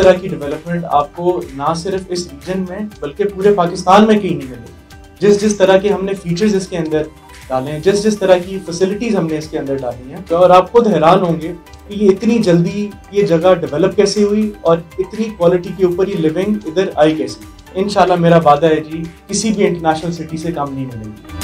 तरह की डेवलपमेंट आपको ना सिर्फ़ इस रीजन में, बल्कि पूरे पाकिस्तान में कहीं नहीं मिलेगी जिस जिस तरह के हमने फीचर्स इसके अंदर डाले हैं, जिस जिस तरह की फैसिलिटीज़ हमने इसके अंदर डाली हैं तो और आप खुद हैरान होंगे कि ये इतनी जल्दी ये जगह डेवलप कैसे हुई और इतनी क्वालिटी के ऊपर ये लिविंग इधर आई कैसे। इन मेरा वादा है जी, किसी भी इंटरनेशनल सिटी से काम नहीं मिलेगी।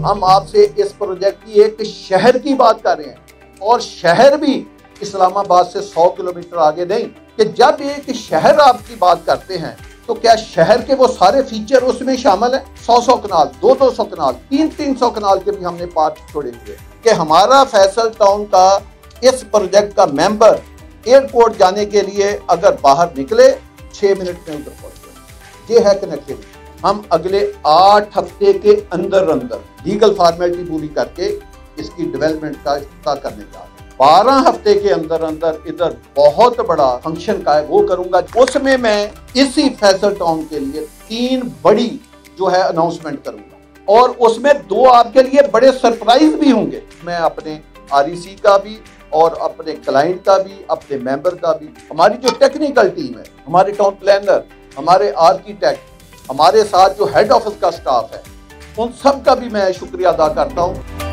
हम आपसे इस प्रोजेक्ट की एक शहर की बात कर रहे हैं। और शहर भी इस्लामाबाद से 100 किलोमीटर आगे नहीं, कि जब एक शहर आपकी बात करते हैं तो क्या शहर के वो सारे फीचर उसमें शामिल है? सौ सौ कनाल, दो दो सौ कनाल, तीन तीन सौ कनाल के भी हमने पार्ट छोड़े हुए कि हमारा फैसल टाउन का इस प्रोजेक्ट का मेंबर एयरपोर्ट जाने के लिए अगर बाहर निकले, छह मिनट में उधर पहुँच गए ये है कनेक्टिविटी हम अगले आठ हफ़्ते के अंदर अंदर लीगल फॉर्मेलिटी पूरी करके इसकी डेवलपमेंट का करने जा रहे हैं। बारह हफ़्ते के अंदर अंदर इधर बहुत बड़ा फ़ंक्शन का है, वो करूँगा। उसमें मैं इसी फैसल टाउन के लिए तीन बड़ी जो है अनाउंसमेंट करूँगा। और उसमें दो आपके लिए बड़े सरप्राइज़ भी होंगे। मैं अपने आर e का भी और अपने क्लाइंट का भी, अपने मेंबर का भी। हमारी जो टेक्निकल टीम है, हमारे टाउन प्लानर हमारे आर्किटेक्ट हमारे साथ जो हेड ऑफ़िस का स्टाफ है, उन सब का भी मैं शुक्रिया अदा करता हूँ।